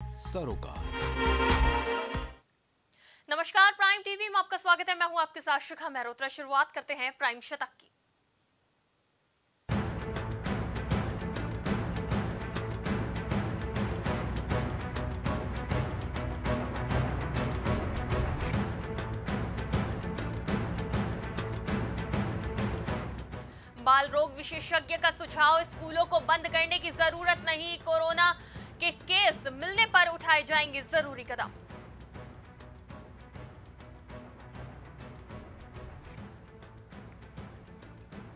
सरोकार। नमस्कार, prime TV में आपका स्वागत है। मैं हूँ आपके साथ शिखा मेहरोत्रा शुरुआत करते हैं प्राइम शतक की। बाल रोग विशेषज्ञ का सुझाव, स्कूलों को बंद करने की ज़रूरत नहीं, कोरोना के केस मिलने पर उठाए जाएँगे ज़रूरी कदम।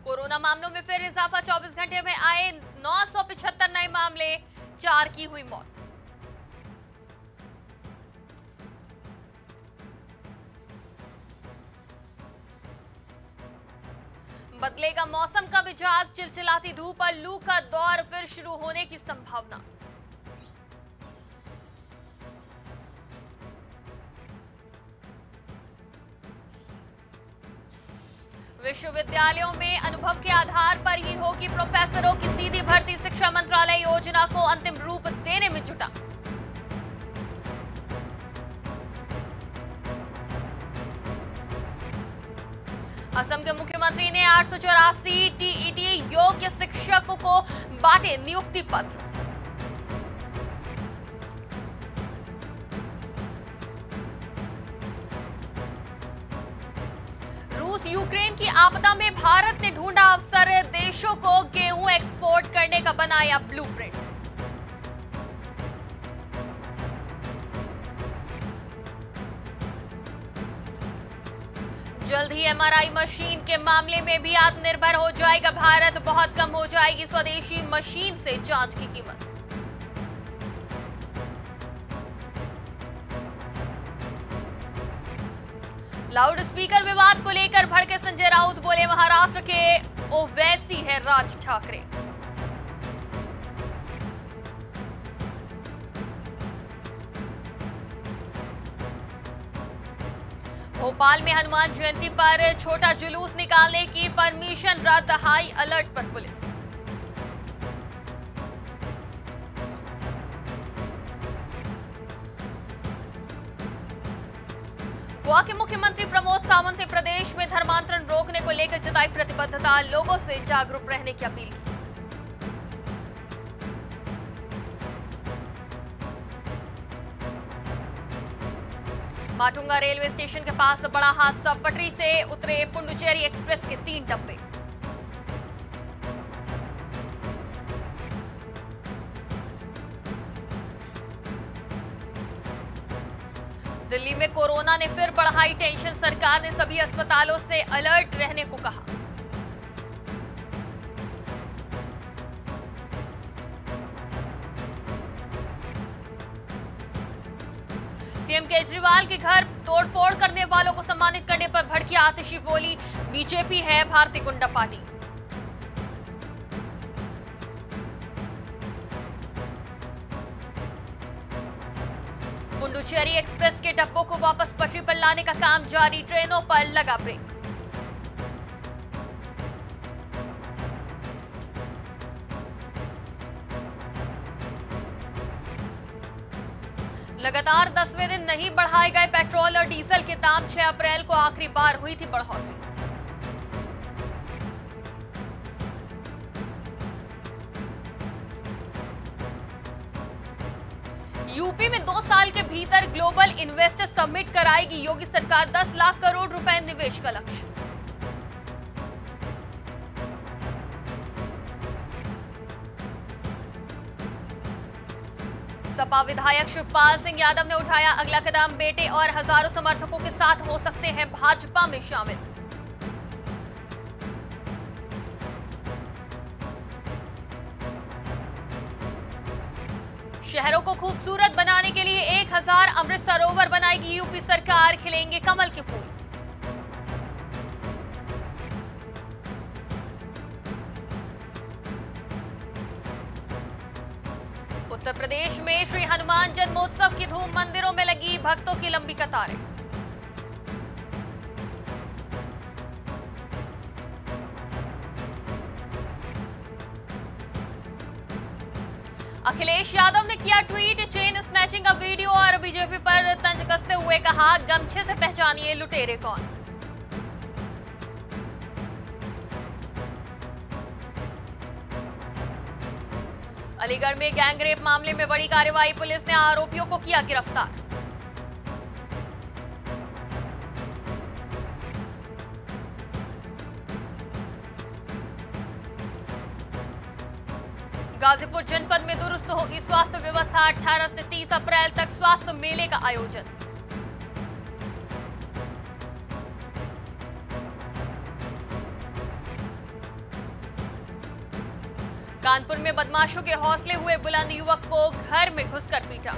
कोरोना मामलों में फिर इजाफा 24 घंटे में आए 975 नए मामले, चार की हुई मौत। बदलेगा मौसम का मिजाज, चिलचिलाती धूप और लू का दौर फिर शुरू होने की संभावना। विश्वविद्यालयों में अनुभव के आधार पर ही होगी प्रोफेसरों की सीधी भर्ती। शिक्षा मंत्रालय योजना को अंतिम रूप देने में जुटा। असम के मुख्यमंत्री ने आठ सौ चौरासी टीईटी योग्य शिक्षकों को बांटे नियुक्ति पत्र। रूस यूक्रेन की आपदा में भारत ने ढूंढा अवसर। देशों को गेहूँ एक्सपोर्ट करने का बनाया ब्लूप्रिंट जल्द ही एमआरआई मशीन के मामले में भी आत्मनिर्भर हो जाएगा भारत। बहुत कम हो जाएगी स्वदेशी मशीन से जाँच की कीमत। लाउड स्पीकर विवाद को लेकर भड़के संजय राउत बोले महाराष्ट्र के ओवैसी है राज ठाकरे। भोपाल में हनुमान जयंती पर छोटा जुलूस निकालने की परमिशन रद्द, हाई अलर्ट पर पुलिस। गोवा के मुख्यमंत्री प्रमोद सावंत ने प्रदेश में धर्मांतरण रोकने को लेकर जताई प्रतिबद्धता, लोगों से जागरूक रहने की अपील की। माटुंगा रेलवे स्टेशन के पास बड़ा हादसा, पटरी से उतरे पुंडुचेरी एक्सप्रेस के तीन डब्बे। दिल्ली में कोरोना ने फिर बढ़ाई टेंशन। सरकार ने सभी अस्पतालों से अलर्ट रहने को कहा। सीएम केजरीवाल के घर तोड़फोड़ करने वालों को सम्मानित करने पर भड़की आतिशी बोली, बीजेपी है भारतीय गुंडा पार्टी। पुंडुचेरी एक्सप्रेस के डब्बों को वापस पटरी पर लाने का काम जारी, ट्रेनों पर लगा ब्रेक। लगातार दसवें दिन नहीं बढ़ाए गए पेट्रोल और डीजल के दाम 6 अप्रैल को आखिरी बार हुई थी बढ़ोतरी। यूपी में दो साल के भीतर ग्लोबल इन्वेस्टर समिट कराएगी योगी सरकार 10 लाख करोड़ रुपए निवेश का लक्ष्य। सपा विधायक शिवपाल सिंह यादव ने उठाया अगला कदम, बेटे और हज़ारों समर्थकों के साथ हो सकते हैं भाजपा में शामिल। शहरों को खूबसूरत बनाने के लिए एक हज़ार अमृत सरोवर बनाएगी यूपी सरकार। खिलेंगे कमल के फूल। उत्तर प्रदेश में श्री हनुमान जन्मोत्सव की धूम मंदिरों में लगी भक्तों की लंबी कतारें। अखिलेश यादव ने किया ट्वीट, चेन स्नैचिंग का वीडियो और बीजेपी पर तंज कसते हुए कहा, गमछे से पहचानिए लुटेरे कौन। अलीगढ़ में गैंगरेप मामले में बड़ी कार्रवाई पुलिस ने आरोपियों को किया गिरफ़्तार। दुरुस्त होगी स्वास्थ्य व्यवस्था 18 से 30 अप्रैल तक स्वास्थ्य मेले का आयोजन। कानपुर में बदमाशों के हौसले हुए बुलंद युवक को घर में घुसकर पीटा।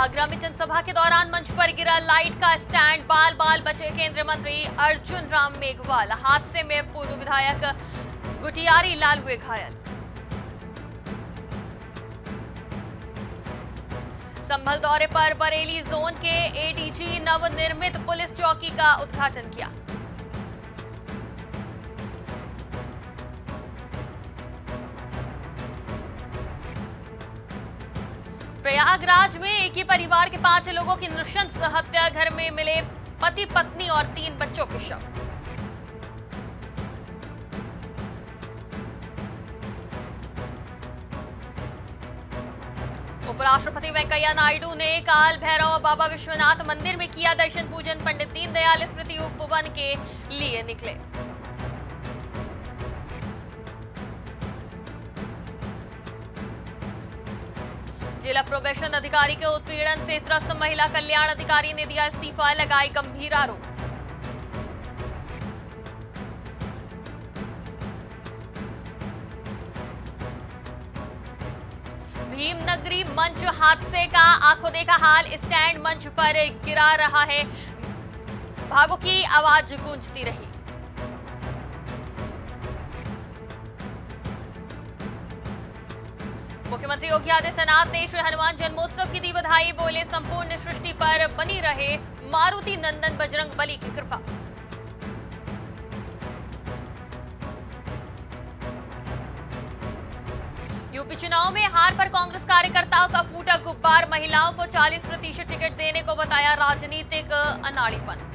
आगरा में जनसभा के दौरान मंच पर गिरा लाइट का स्टैंड बाल बाल बचे केंद्रीय मंत्री अर्जुन राम मेघवाल। हादसे में पूर्व विधायक गुटियारी लाल हुए घायल। संभल दौरे पर बरेली जोन के एडीजी नवनिर्मित पुलिस चौकी का उद्घाटन किया। प्रयागराज में एक ही परिवार के पाँच लोगों की नृशंस हत्या, घर में मिले पति, पत्नी और तीन बच्चों के शव। उपराष्ट्रपति वेंकैया नायडू ने काल भैरव बाबा विश्वनाथ मंदिर में किया दर्शन पूजन, पंडित दीनदयाल स्मृति उपवन के लिए निकले। जिला प्रोबेशन अधिकारी के उत्पीड़न से त्रस्त महिला कल्याण अधिकारी ने दिया इस्तीफा, लगाई गंभीर आरोप। भीमनगरी मंच हादसे का आँखों देखा हाल, स्टैंड मंच पर गिरा रहा है। भागों की आवाज़ गूंजती रही। मुख्यमंत्री योगी आदित्यनाथ ने श्री हनुमान जन्मोत्सव की दी बधाई, बोले, संपूर्ण सृष्टि पर बनी रहे मारुति नंदन बजरंग बली की कृपा। यूपी चुनाव में हार पर कांग्रेस कार्यकर्ताओं का फूटा गुब्बार, महिलाओं को 40 प्रतिशत टिकट देने को बताया राजनीतिक अनाड़ीपन।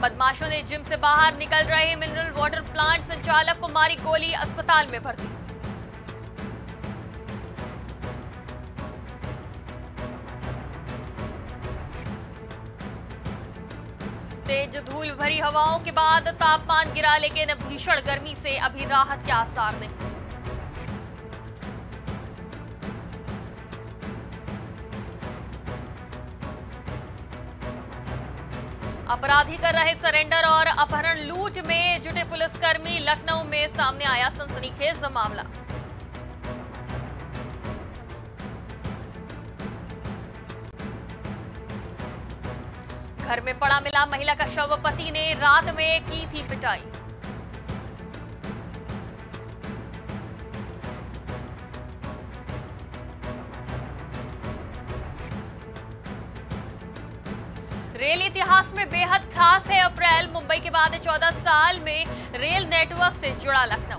बदमाशों ने जिम से बाहर निकल रहे मिनरल वाटर प्लांट संचालक को मारी गोली, अस्पताल में भर्ती। तेज धूल भरी हवाओं के बाद तापमान गिरा, लेकिन भीषण गर्मी से अभी राहत के आसार नहीं। अपराधी कर रहे सरेंडर और अपहरण, लूट में जुटे पुलिसकर्मी लखनऊ में सामने आया सनसनीखेज मामला। घर में पड़ा मिला महिला का शव, पति ने रात में की थी पिटाई। रेल इतिहास में बेहद खास है। अप्रैल, मुंबई के बाद 14 साल में रेल नेटवर्क से जुड़ा लखनऊ।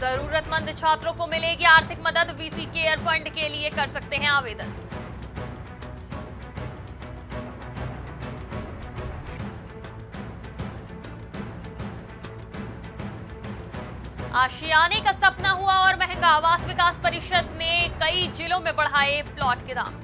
जरूरतमंद छात्रों को मिलेगी आर्थिक मदद। वीसी केयर फंड के लिए कर सकते हैं आवेदन। आशियाने का सपना हुआ और महँगा आवास विकास परिषद ने कई जिलों में बढ़ाए प्लॉट के दाम।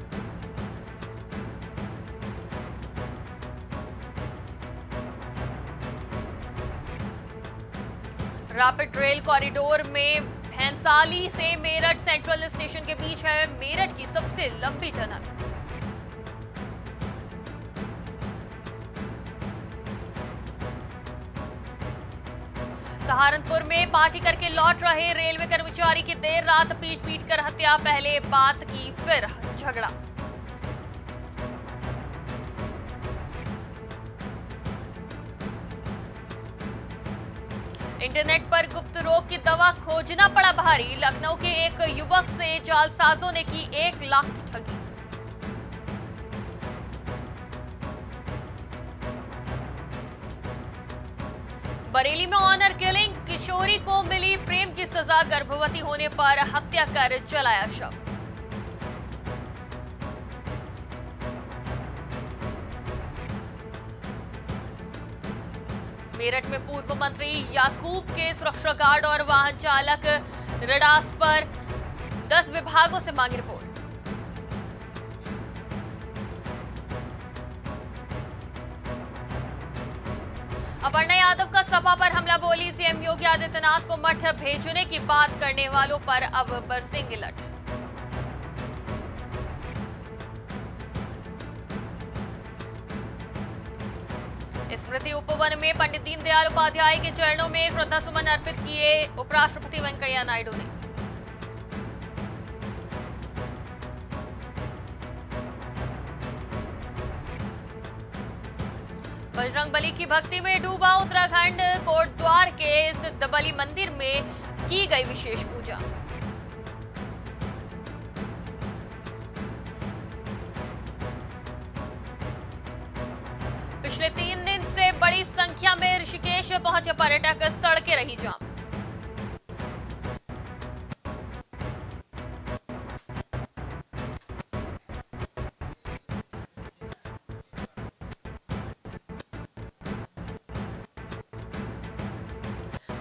रैपिड रेल कॉरिडोर में भैंसाली से मेरठ सेंट्रल स्टेशन के बीच है मेरठ की सबसे लंबी टनल। सहारनपुर में पार्टी करके लौट रहे रेलवे कर्मचारी की देर रात पीट पीट कर हत्या, पहले बात की, फिर झगड़ा। इंटरनेट पर गुप्त रोग की दवा खोजना पड़ा भारी। लखनऊ के एक युवक से जालसाजों ने की एक लाख की ठगी। बरेली में ऑनर किलिंग किशोरी को मिली प्रेम की सजा, गर्भवती होने पर हत्या कर जलाया शव। मेरठ में पूर्व मंत्री याकूब के सुरक्षा गार्ड और वाहन चालक रडास पर 10 विभागों से मांगी रिपोर्ट। अपर्णा सपा पर हमला, बोली सीएम योगी आदित्यनाथ को मठ भेजने की बात करने वालों पर अब बरसेंगे लट स्मृति उपवन में पंडित दीनदयाल उपाध्याय के चरणों में श्रद्धा सुमन अर्पित किए उपराष्ट्रपति वेंकैया नायडू ने। बजरंग बली की भक्ति में डूबा उत्तराखंड। कोटद्वार के इस दबली मंदिर में की गई विशेष पूजा। पिछले तीन दिन से बड़ी संख्या में ऋषिकेश पहुँचे पर्यटक, सड़के रही जाम।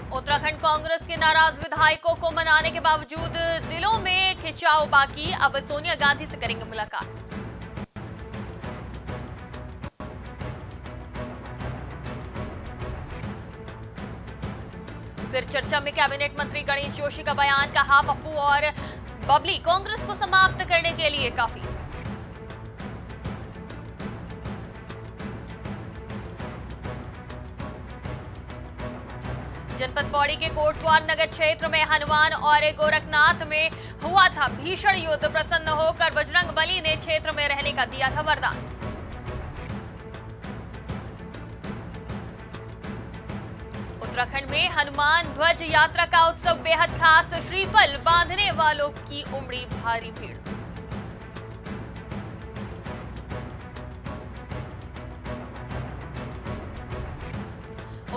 उत्तराखंड कांग्रेस के नाराज़ विधायकों को मनाने के बावजूद दिलों में खिंचाव बाकी। अब सोनिया गांधी से करेंगे मुलाकात। फिर चर्चा में कैबिनेट मंत्री गणेश जोशी का बयान, कहा, पप्पू और बबली, कांग्रेस को समाप्त करने के लिए काफ़ी। जनपद पौड़ी के कोटद्वार नगर क्षेत्र में हनुमान और गोरखनाथ में हुआ था भीषण युद्ध। प्रसन्न होकर बजरंग बली ने क्षेत्र में रहने का दिया था वरदान। उत्तराखंड में हनुमान ध्वज यात्रा का उत्सव बेहद खास। श्रीफल बांधने वालों की उमड़ी भारी भीड़।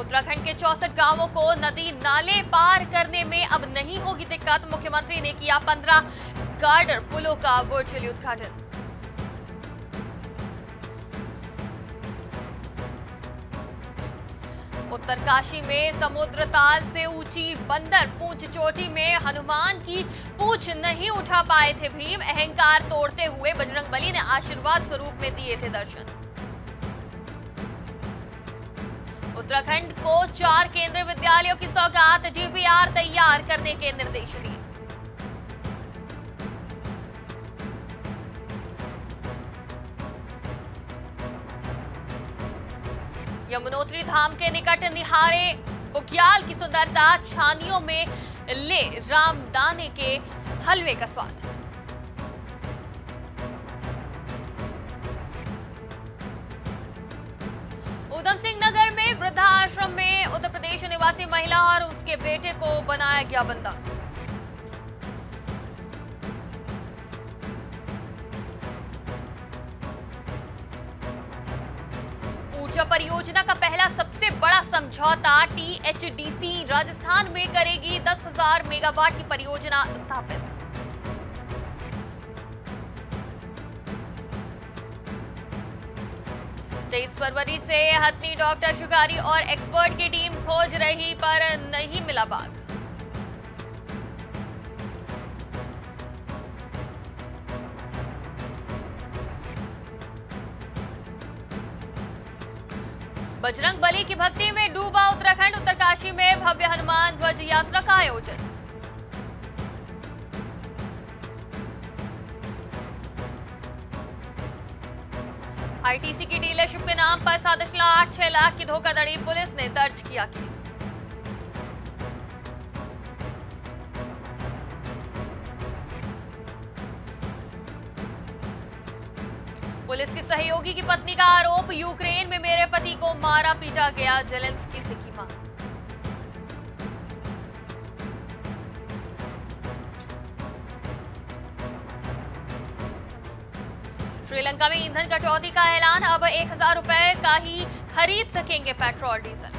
उत्तराखंड के चौसठ गाँवों को नदी नाले पार करने में अब नहीं होगी दिक्कत। मुख्यमंत्री ने किया पंद्रह गार्डर पुलों का वर्चुअली उद्घाटन। उत्तरकाशी में समुद्र ताल से ऊँची बंदर पूंछ चोटी में हनुमान की पूछ नहीं उठा पाए थे भीम। अहंकार तोड़ते हुए बजरंग बली ने आशीर्वाद स्वरूप में दिए थे दर्शन। उत्तराखंड को चार केंद्रीय विद्यालयों की सौगात डीपीआर तैयार करने के निर्देश दिए। यमुनोत्री धाम के निकट निहारे बुग्याल की सुंदरता, छानियों में ले रामदाने के हलवे का स्वाद। उधम सिंह नगर वृद्धाश्रम में उत्तर प्रदेश निवासी महिला और उसके बेटे को बनाया गया बंदा ऊर्जा परियोजना का पहला सबसे बड़ा समझौता टीएचडीसी राजस्थान में करेगी 10,000 मेगावाट की परियोजना स्थापित। तेईस फरवरी से हथनी, डॉक्टर शिकारी और एक्सपर्ट की टीम खोज रही, पर नहीं मिला बाघ। बजरंग बली की भक्ति में डूबा उत्तराखंड, उत्तरकाशी में भव्य हनुमान ध्वज यात्रा का आयोजन। आईटीसी की डीलरशिप के नाम पर सात दशमलव आठ छह लाख की धोखाधड़ी, पुलिस ने दर्ज किया केस। पुलिस की सहयोगी की पत्नी का आरोप, यूक्रेन में मेरे पति को मारा पीटा गया, जेलेंस्की से की मांग। श्रीलंका में ईंधन कटौती का ऐलान, अब एक हज़ार रुपए का ही खरीद सकेंगे पेट्रोल, डीजल।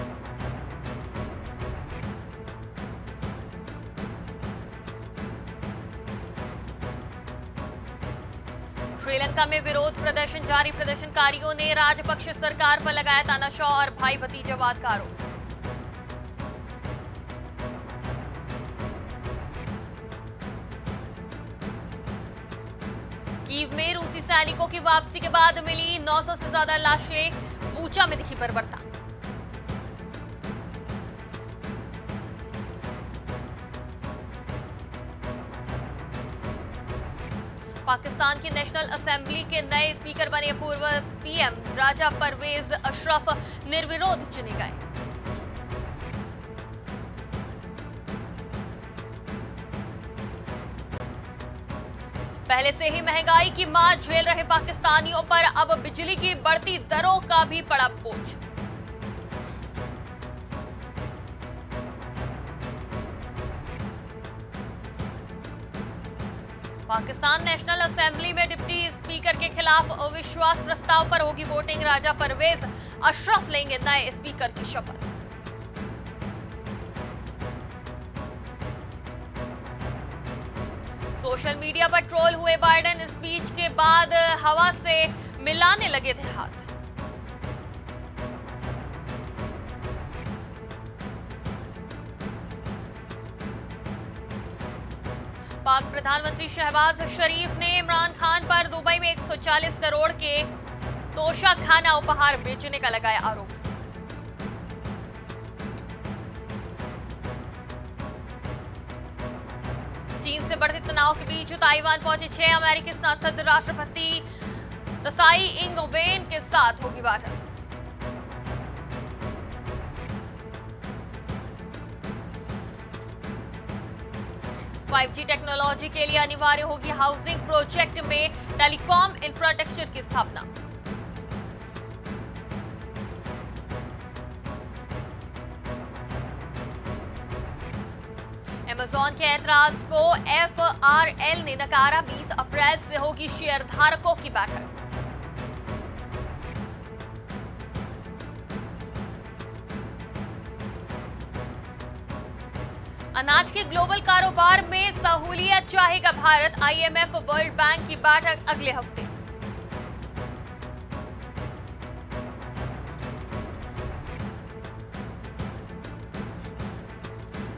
श्रीलंका में विरोध प्रदर्शन जारी, प्रदर्शनकारियों ने राजपक्ष सरकार पर लगाया तानाशाह और भाई भतीजावाद का आरोप। की वापसी के बाद मिली 900 से ज़्यादा लाशें बूचा में दिखी बर्बरता। पाकिस्तान की नेशनल असेंबली के नए स्पीकर बने पूर्व पीएम राजा परवेज अशरफ निर्विरोध चुने गए। पहले से ही महँगाई की मार झेल रहे पाकिस्तानियों पर अब बिजली की बढ़ती दरों का भी पड़ा बोझ। पाकिस्तान नेशनल असेंबली में डिप्टी स्पीकर के खिलाफ अविश्वास प्रस्ताव पर होगी वोटिंग। राजा परवेज अशरफ लेंगे नए स्पीकर की शपथ। सोशल मीडिया पर ट्रोल हुए बाइडेन इस बीच के बाद हवा से मिलाने लगे थे हाथ। पाक प्रधानमंत्री शहबाज शरीफ ने इमरान खान पर दुबई में 140 करोड़ के तोशा खाना उपहार बेचने का लगाया आरोप। चीन से बढ़ते तनाव के बीच ताइवान पहुँचे छह अमेरिकी सांसद, राष्ट्रपति तसाई इंग वेन के साथ होगी बैठक। फाइव जी टेक्नोलॉजी के लिए अनिवार्य होगी हाउसिंग प्रोजेक्ट में टेलीकॉम इंफ्रास्ट्रक्चर की स्थापना। अमेजॉन के ऐतराज को एफ़ आर एल ने नकारा। 20 अप्रैल से होगी शेयर धारकों की बैठक। अनाज के ग्लोबल कारोबार में सहूलियत चाहेगा भारत। आईएमएफ वर्ल्ड बैंक की बैठक अगले हफ़्ते।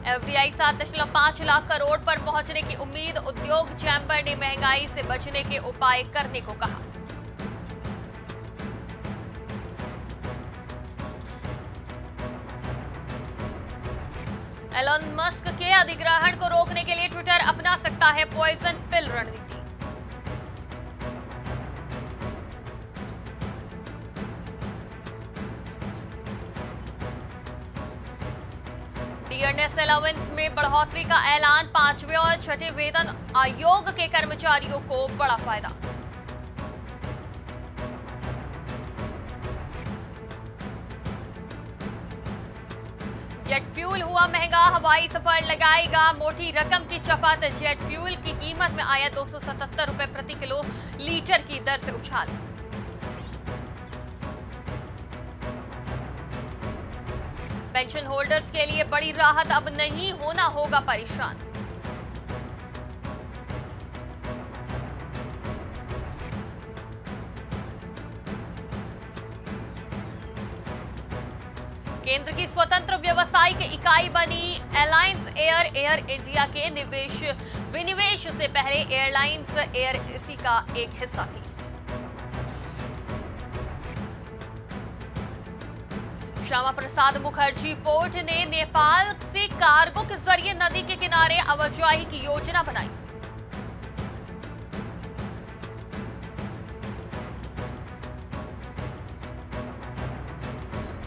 एफडीआई सात दशमलव पाँच लाख करोड़ पर पहुँचने की उम्मीद, उद्योग चैंबर ने महँगाई से बचने के उपाय करने को कहा। एलोन मस्क के अधिग्रहण को रोकने के लिए ट्विटर अपना सकता है पॉइजन पिल रणनीति। डियरनेस अलाउंस में बढ़ोतरी का ऐलान पाँचवें और छठे वेतन आयोग के कर्मचारियों को बड़ा फ़ायदा। जेट फ्यूल हुआ महँगा, हवाई सफ़र लगाएगा, मोटी रकम की चपात। जेट फ्यूल की कीमत में आया दो रुपए प्रति किलो लीटर की दर से उछाल। पेंशन होल्डर्स के लिए बड़ी राहत अब नहीं होना होगा परेशान। केंद्र की स्वतंत्र व्यवसायिक इकाई बनी एलायंस एयर एयर इंडिया के निवेश विनिवेश से पहले एयरलाइंस एयर इसी का एक हिस्सा थी। श्यामा प्रसाद मुखर्जी पोर्ट ने नेपाल से कार्गो के ज़रिए नदी के किनारे आवाजाही की योजना बनाई।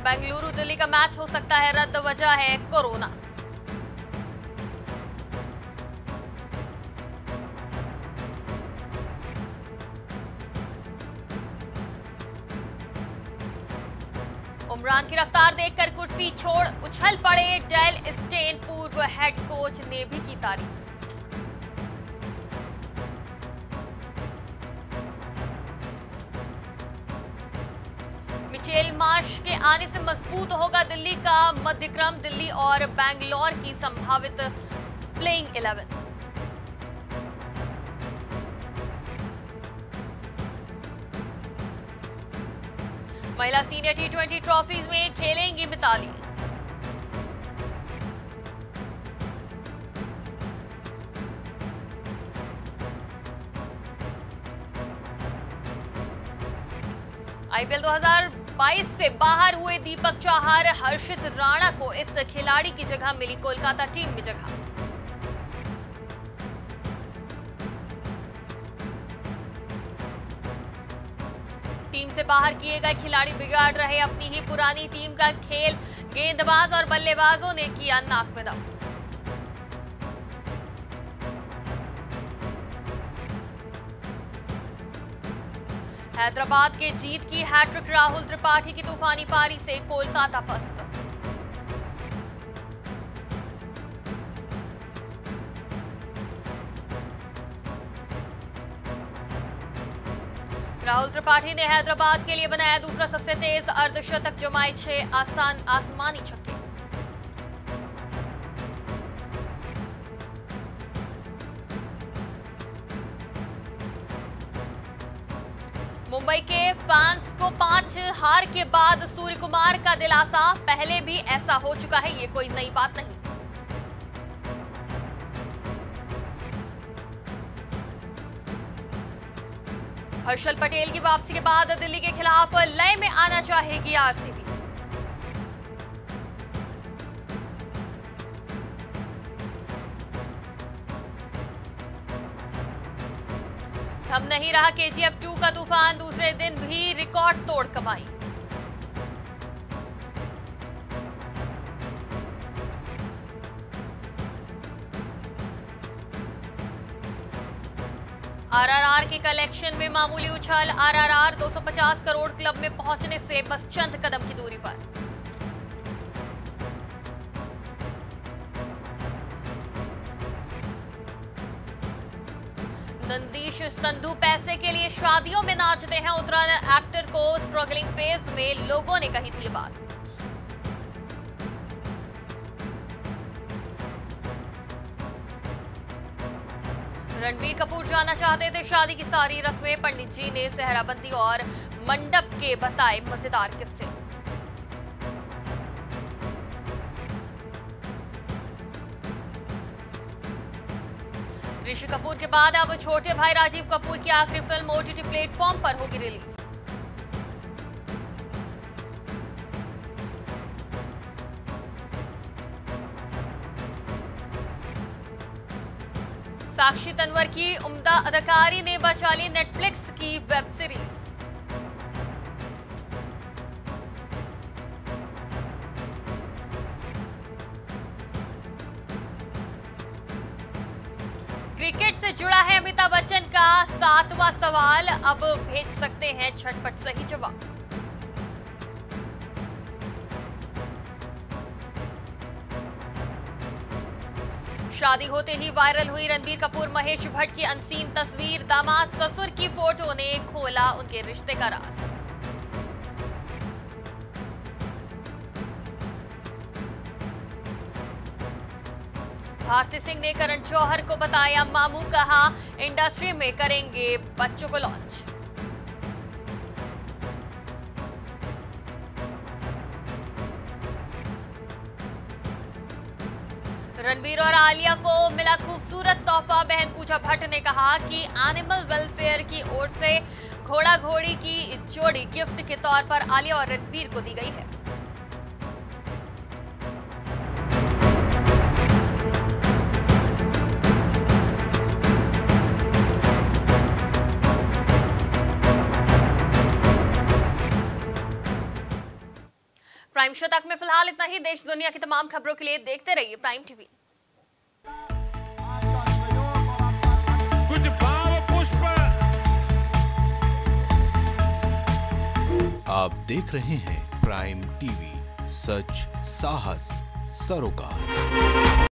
बेंगलुरु, दिल्ली का मैच हो सकता है, रद्द वजह है कोरोना। इमरान की रफ्तार देखकर कुर्सी छोड़ उछल पड़े डेल स्टेन पूर्व हेड कोच ने भी की तारीफ़। मिचेल मार्श के आने से मज़बूत होगा दिल्ली का मध्यक्रम, दिल्ली और बैंगलोर की संभावित प्लेइंग इलेवन। महिला सीनियर टी ट्वेंटी ट्रॉफीज में खेलेंगी मिताली। आईपीएल 2022 से बाहर हुए दीपक चाहर हर्षित राणा को इस खिलाड़ी की जगह मिली कोलकाता टीम में जगह। बाहर किए गए खिलाड़ी बिगाड़ रहे अपनी ही पुरानी टीम का खेल गेंदबाज और बल्लेबाजों ने किया नाक में दम। हैदराबाद के जीत की हैट्रिक राहुल त्रिपाठी की तूफानी पारी से कोलकाता पस्त। राहुल त्रिपाठी ने हैदराबाद के लिए बनाया दूसरा सबसे तेज अर्धशतक, जमाए छह आसान आसमानी छक्के। मुंबई के फैंस को पाँच हार के बाद सूर्य कुमार का दिलासा, पहले भी ऐसा हो चुका है, ये कोई नई बात नहीं। हर्षल पटेल की वापसी के बाद दिल्ली के खिलाफ लय में आना चाहेगी आरसीबी। थम नहीं रहा केजीएफ टू का तूफ़ान, दूसरे दिन भी रिकॉर्ड तोड़ कमाई। आरआरआर के कलेक्शन में मामूली उछाल, आरआरआर 250 करोड़ क्लब में पहुँचने से बस चंद कदम की दूरी पर। नंदीश संधू पैसे के लिए शादियों में नाचते हैं, उत्तरायण एक्टर को स्ट्रगलिंग फ़ेज़ में लोगों ने कही थी बात। रणबीर कपूर जाना चाहते थे। शादी की सारी रस्में पंडित जी ने सहराबंदी और मंडप के बताए मज़ेदार किस्से। ऋषि कपूर के बाद अब छोटे भाई राजीव कपूर की आखिरी फ़िल्म ओटीटी प्लेटफॉर्म पर होगी रिलीज़ साक्षी तनवर की उम्दा अदाकारी ने बचा ली नेटफ्लिक्स की वेब सीरीज़ क्रिकेट से जुड़ा है अमिताभ बच्चन का सातवां सवाल। अब भेज सकते हैं झटपट सही जवाब। शादी होते ही वायरल हुई रणबीर कपूर, महेश भट्ट की अनसीन तस्वीर, दामाद ससुर की फ़ोटो ने खोला उनके रिश्ते का राज। भारती सिंह ने करण जौहर को बताया, मामू कहा, इंडस्ट्री में करेंगे बच्चों को लॉन्च। रणबीर और आलिया को मिला खूबसूरत तोहफा। बहन पूजा भट्ट ने कहा कि एनिमल वेलफेयर की ओर से घोड़ा घोड़ी की जोड़ी गिफ्ट के तौर पर आलिया और रणबीर को दी गई है। प्राइम शो तक में फ़िलहाल इतना ही। देश दुनिया की तमाम खबरों के लिए देखते रहिए प्राइम टीवी। कुछ भाव पुष्प। आप देख रहे हैं प्राइम टीवी सच साहस सरोकार।